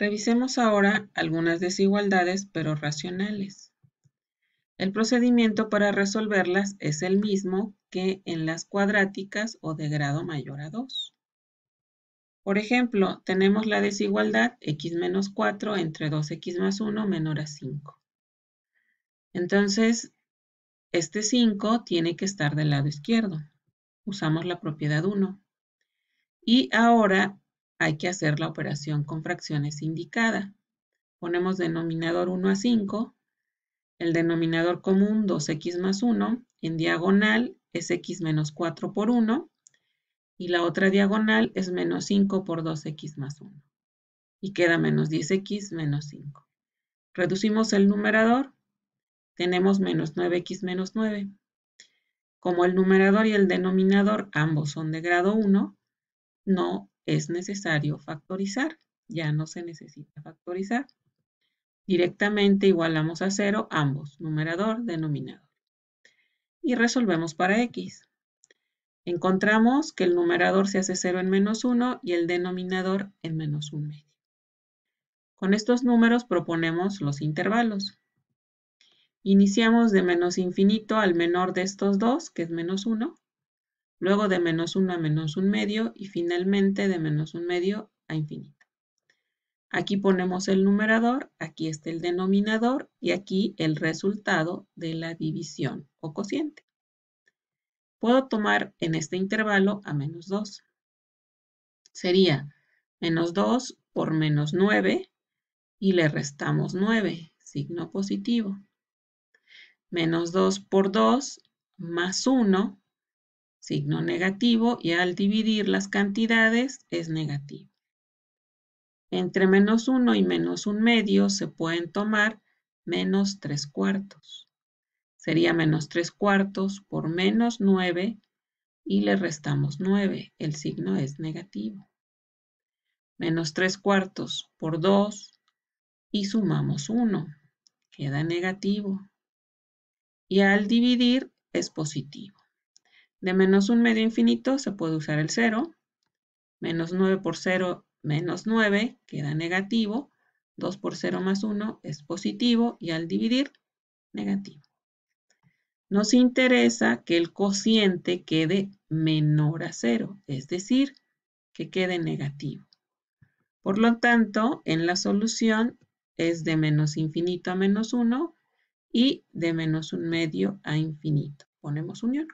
Revisemos ahora algunas desigualdades, pero racionales. El procedimiento para resolverlas es el mismo que en las cuadráticas o de grado mayor a 2. Por ejemplo, tenemos la desigualdad x menos 4 entre 2x más 1 menor a 5. Entonces, este 5 tiene que estar del lado izquierdo. Usamos la propiedad 1. Y ahora hay que hacer la operación con fracciones indicada. Ponemos denominador 1 a 5, el denominador común 2x más 1, en diagonal es x menos 4 por 1, y la otra diagonal es menos 5 por 2x más 1. Y queda menos 10x menos 5. Reducimos el numerador, tenemos menos 9x menos 9. Como el numerador y el denominador ambos son de grado 1, no es necesario factorizar. Ya no se necesita factorizar. Directamente igualamos a 0 ambos, numerador, denominador. Y resolvemos para x. Encontramos que el numerador se hace 0 en menos 1 y el denominador en menos 1 medio. Con estos números proponemos los intervalos. Iniciamos de menos infinito al menor de estos dos, que es menos 1, luego de menos 1 a menos 1 medio y finalmente de menos 1 medio a infinito. Aquí ponemos el numerador, aquí está el denominador y aquí el resultado de la división o cociente. Puedo tomar en este intervalo a menos 2. Sería menos 2 por menos 9 y le restamos 9, signo positivo. Menos 2 por 2 más 1 signo negativo y al dividir las cantidades es negativo. Entre menos 1 y menos 1 medio se pueden tomar menos 3 cuartos. Sería menos 3 cuartos por menos 9 y le restamos 9. El signo es negativo. Menos 3 cuartos por 2 y sumamos 1. Queda negativo. Y al dividir es positivo. De menos un medio infinito se puede usar el 0. Menos 9 por 0, menos 9, queda negativo. 2 por 0 más 1 es positivo y al dividir, negativo. Nos interesa que el cociente quede menor a 0, es decir, que quede negativo. Por lo tanto, en la solución es de menos infinito a menos 1 y de menos un medio a infinito. Ponemos unión.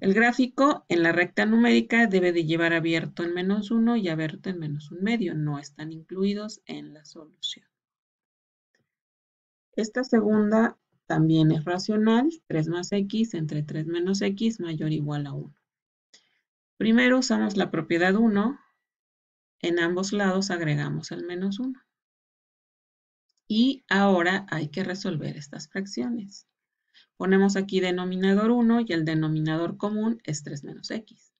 El gráfico en la recta numérica debe de llevar abierto en menos 1 y abierto en menos 1 medio. No están incluidos en la solución. Esta segunda también es racional. 3 más x entre 3 menos x mayor o igual a 1. Primero usamos la propiedad 1. En ambos lados agregamos el menos 1. Y ahora hay que resolver estas fracciones. Ponemos aquí denominador 1 y el denominador común es 3 menos x.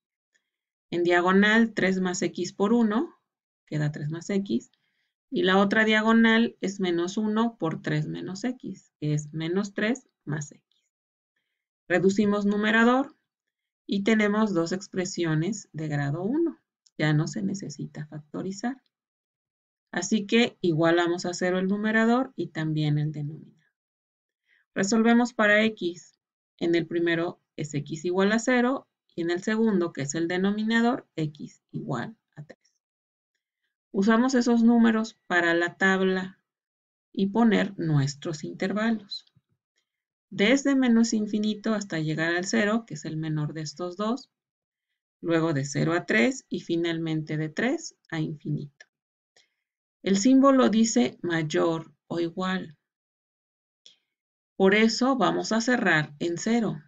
En diagonal 3 más x por 1, queda 3 más x. Y la otra diagonal es menos 1 por 3 menos x, que es menos 3 más x. Reducimos numerador y tenemos dos expresiones de grado 1. Ya no se necesita factorizar. Así que igualamos a 0 el numerador y también el denominador. Resolvemos para x. En el primero es x igual a 0 y en el segundo, que es el denominador, x igual a 3. Usamos esos números para la tabla y poner nuestros intervalos. Desde menos infinito hasta llegar al 0, que es el menor de estos dos, luego de 0 a 3 y finalmente de 3 a infinito. El símbolo dice mayor o igual. Por eso vamos a cerrar en cero.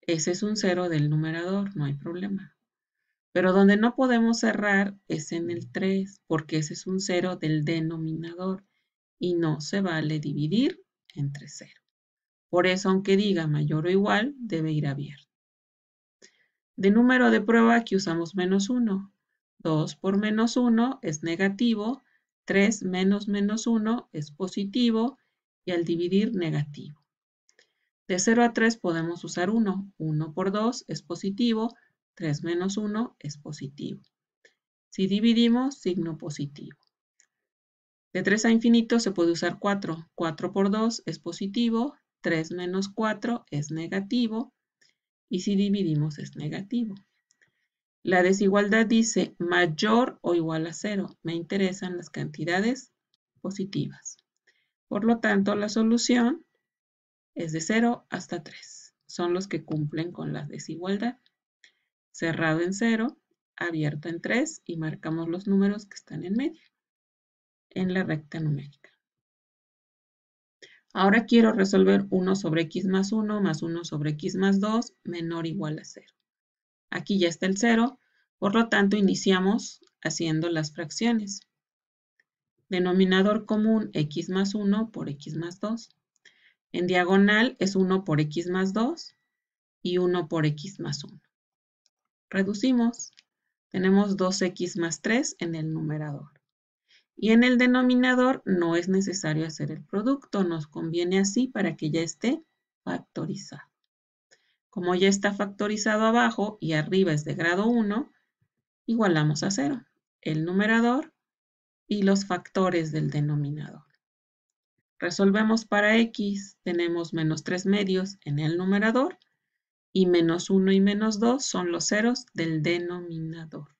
Ese es un cero del numerador, no hay problema. Pero donde no podemos cerrar es en el 3, porque ese es un cero del denominador y no se vale dividir entre cero. Por eso, aunque diga mayor o igual, debe ir abierto. De número de prueba aquí usamos menos 1. 2 por menos 1 es negativo, 3 menos menos 1 es positivo y al dividir negativo. De 0 a 3 podemos usar 1. 1 por 2 es positivo, 3 menos 1 es positivo. Si dividimos, signo positivo. De 3 a infinito se puede usar 4. 4 por 2 es positivo, 3 menos 4 es negativo, y si dividimos es negativo. La desigualdad dice mayor o igual a 0. Me interesan las cantidades positivas. Por lo tanto, la solución es de 0 hasta 3. Son los que cumplen con la desigualdad. Cerrado en 0, abierto en 3 y marcamos los números que están en medio, en la recta numérica. Ahora quiero resolver 1 sobre x más 1 más 1 sobre x más 2 menor o igual a 0. Aquí ya está el 0, por lo tanto iniciamos haciendo las fracciones. Denominador común x más 1 por x más 2. En diagonal es 1 por x más 2 y 1 por x más 1. Reducimos. Tenemos 2x más 3 en el numerador. Y en el denominador no es necesario hacer el producto, nos conviene así para que ya esté factorizado. Como ya está factorizado abajo y arriba es de grado 1, igualamos a 0 el numerador y los factores del denominador. Resolvemos para x, tenemos menos 3 medios en el numerador y menos 1 y menos 2 son los ceros del denominador.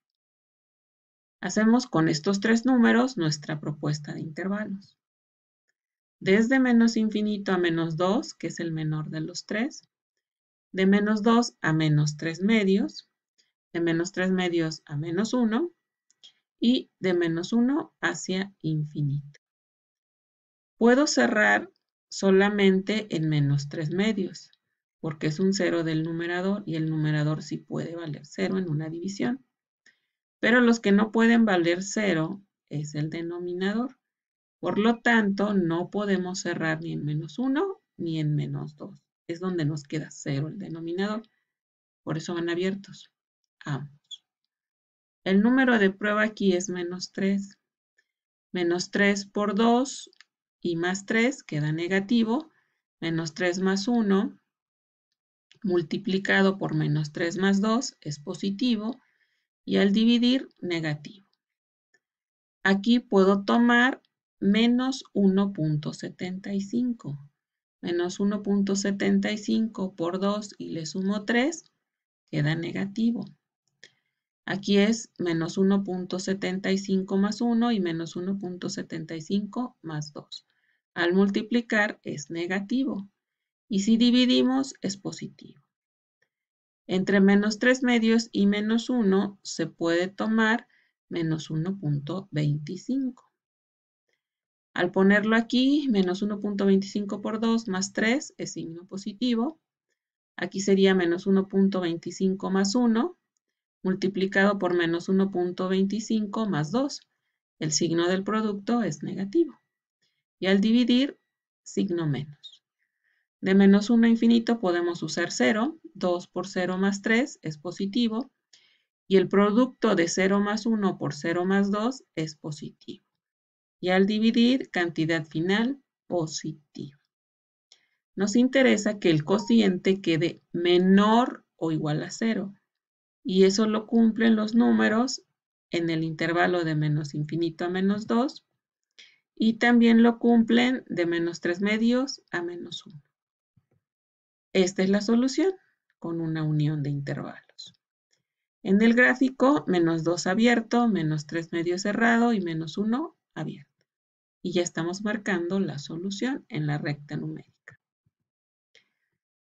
Hacemos con estos tres números nuestra propuesta de intervalos. Desde menos infinito a menos 2, que es el menor de los tres. De menos 2 a menos 3 medios. De menos 3 medios a menos 1. Y de menos 1 hacia infinito. Puedo cerrar solamente en menos 3 medios, porque es un cero del numerador y el numerador sí puede valer 0 en una división. Pero los que no pueden valer 0 es el denominador. Por lo tanto, no podemos cerrar ni en menos 1 ni en menos 2. Es donde nos queda 0 el denominador. Por eso van abiertos ambos. El número de prueba aquí es menos 3. Menos 3 por 2 y más 3 queda negativo. Menos 3 más 1 multiplicado por menos 3 más 2 es positivo y al dividir negativo. Aquí puedo tomar menos 1.75. Menos 1.75 por 2 y le sumo 3, queda negativo. Aquí es menos 1.75 más 1 y menos 1.75 más 2. Al multiplicar es negativo. Y si dividimos es positivo. Entre menos 3 medios y menos 1 se puede tomar menos 1.25. Al ponerlo aquí, menos 1.25 por 2 más 3 es signo positivo. Aquí sería menos 1.25 más 1 multiplicado por menos 1.25 más 2. El signo del producto es negativo. Y al dividir, signo menos. De menos 1 a infinito podemos usar 0. 2 por 0 más 3 es positivo. Y el producto de 0 más 1 por 0 más 2 es positivo. Y al dividir, cantidad final positiva. Nos interesa que el cociente quede menor o igual a 0. Y eso lo cumplen los números en el intervalo de menos infinito a menos 2. Y también lo cumplen de menos 3 medios a menos 1. Esta es la solución con una unión de intervalos. En el gráfico, menos 2 abierto, menos 3 medio cerrado y menos 1 abierto. Y ya estamos marcando la solución en la recta numérica.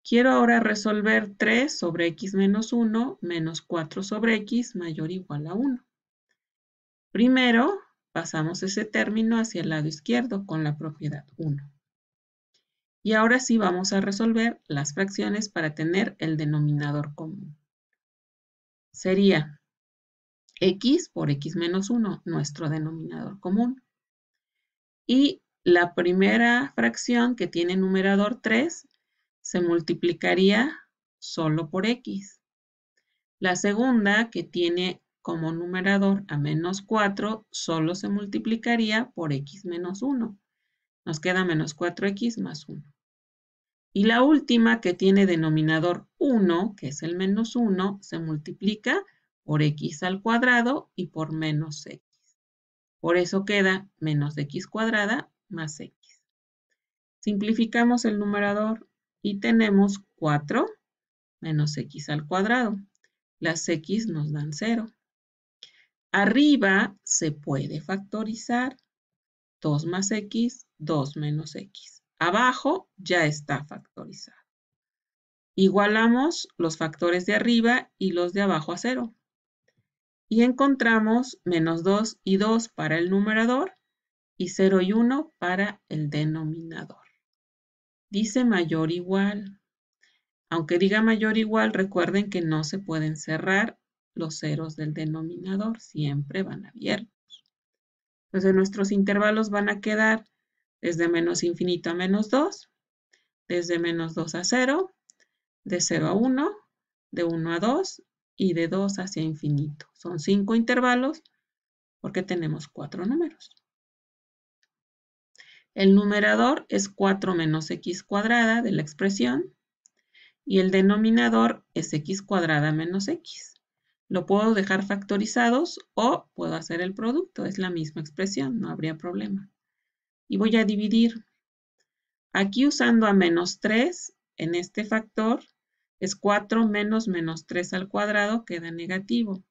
Quiero ahora resolver 3 sobre x menos 1 menos 4 sobre x mayor o igual a 1. Primero, pasamos ese término hacia el lado izquierdo con la propiedad 1. Y ahora sí vamos a resolver las fracciones para tener el denominador común. Sería x por x menos 1, nuestro denominador común. Y la primera fracción que tiene numerador 3 se multiplicaría solo por x. La segunda, que tiene como numerador a menos 4, solo se multiplicaría por x menos 1. Nos queda menos 4x más 1. Y la última, que tiene denominador 1, que es el menos 1, se multiplica por x al cuadrado y por menos x. Por eso queda menos x cuadrada más x. Simplificamos el numerador y tenemos 4 menos x al cuadrado. Las x nos dan 0. Arriba se puede factorizar. 2 más x, 2 menos x. Abajo ya está factorizado. Igualamos los factores de arriba y los de abajo a 0 y encontramos menos 2 y 2 para el numerador y 0 y 1 para el denominador. Dice mayor igual. Aunque diga mayor igual, recuerden que no se pueden cerrar los ceros del denominador, siempre van abiertos. Entonces nuestros intervalos van a quedar desde menos infinito a menos 2, desde menos 2 a 0, de 0 a 1, de 1 a 2 y de 2 hacia infinito. Son cinco intervalos porque tenemos cuatro números. El numerador es 4 menos x cuadrada de la expresión y el denominador es x cuadrada menos x. Lo puedo dejar factorizados o puedo hacer el producto. Es la misma expresión, no habría problema. Y voy a dividir. Aquí usando a menos 3 en este factor, es 4 menos menos 3 al cuadrado queda negativo.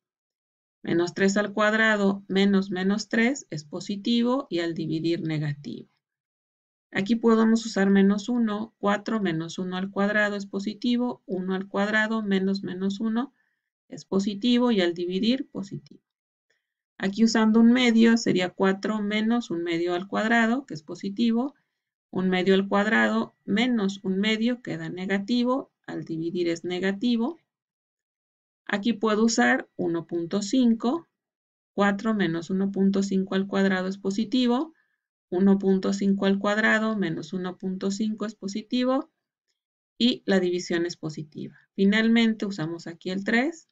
Menos 3 al cuadrado menos menos 3 es positivo y al dividir negativo. Aquí podemos usar menos 1. 4 menos 1 al cuadrado es positivo. 1 al cuadrado menos menos 1 es positivo y al dividir positivo. Aquí usando un medio sería 4 menos un medio al cuadrado, que es positivo. Un medio al cuadrado menos un medio queda negativo al dividir es negativo. Aquí puedo usar 1.5. 4 menos 1.5 al cuadrado es positivo. 1.5 al cuadrado menos 1.5 es positivo. Y la división es positiva. Finalmente usamos aquí el 3.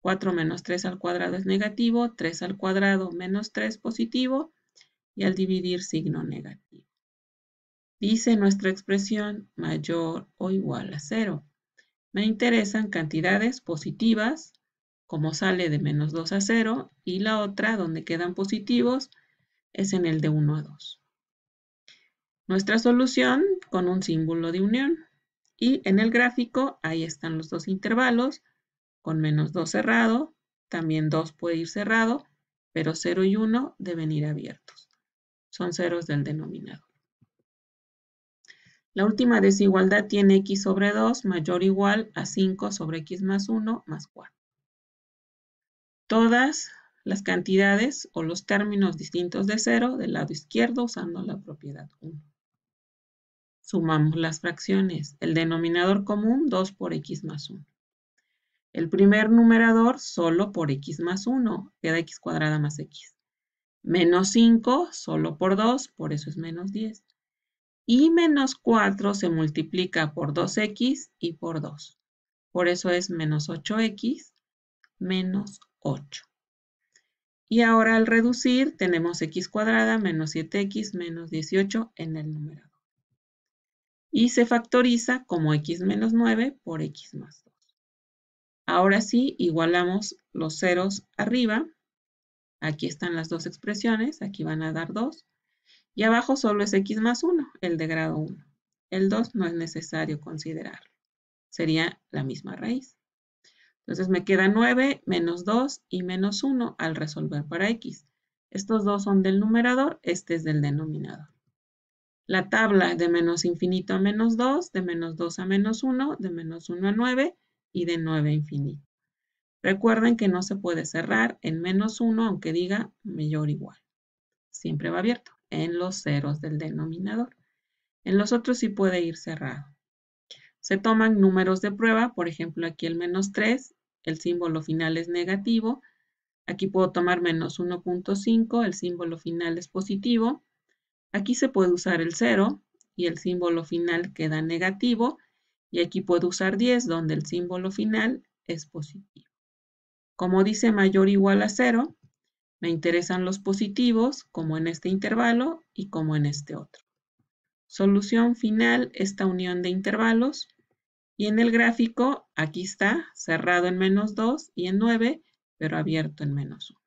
4 menos 3 al cuadrado es negativo. 3 al cuadrado menos 3 positivo. Y al dividir signo negativo. Dice nuestra expresión mayor o igual a cero. Me interesan cantidades positivas, como sale de menos 2 a 0, y la otra, donde quedan positivos, es en el de 1 a 2. Nuestra solución con un símbolo de unión. Y en el gráfico, ahí están los dos intervalos, con menos 2 cerrado, también 2 puede ir cerrado, pero 0 y 1 deben ir abiertos. Son ceros del denominador. La última desigualdad tiene x sobre 2 mayor o igual a 5 sobre x más 1 más 4. Todas las cantidades o los términos distintos de 0 del lado izquierdo usando la propiedad 1. Sumamos las fracciones. El denominador común 2 por x más 1. El primer numerador solo por x más 1, queda x cuadrada más x. Menos 5 solo por 2, por eso es menos 10 y menos 4 se multiplica por 2x y por 2. Por eso es menos 8x menos 8. Y ahora al reducir tenemos x cuadrada menos 7x menos 18 en el numerador. Y se factoriza como x menos 9 por x más 2. Ahora sí, igualamos los ceros arriba. Aquí están las dos expresiones, aquí van a dar 2. Y abajo solo es x más 1, el de grado 1. El 2 no es necesario considerarlo. Sería la misma raíz. Entonces me queda 9 menos 2 y menos 1 al resolver para x. Estos dos son del numerador, este es del denominador. La tabla de menos infinito a menos 2, de menos 2 a menos 1, de menos 1 a 9 y de 9 a infinito. Recuerden que no se puede cerrar en menos 1 aunque diga mayor o igual. Siempre va abierto en los ceros del denominador. En los otros sí puede ir cerrado. Se toman números de prueba, por ejemplo aquí el menos 3, el símbolo final es negativo. Aquí puedo tomar menos 1.5, el símbolo final es positivo. Aquí se puede usar el 0 y el símbolo final queda negativo. Y aquí puedo usar 10, donde el símbolo final es positivo. Como dice mayor o igual a 0, me interesan los positivos, como en este intervalo y como en este otro. Solución final, esta unión de intervalos. Y en el gráfico, aquí está, cerrado en menos 2 y en 9, pero abierto en menos 1.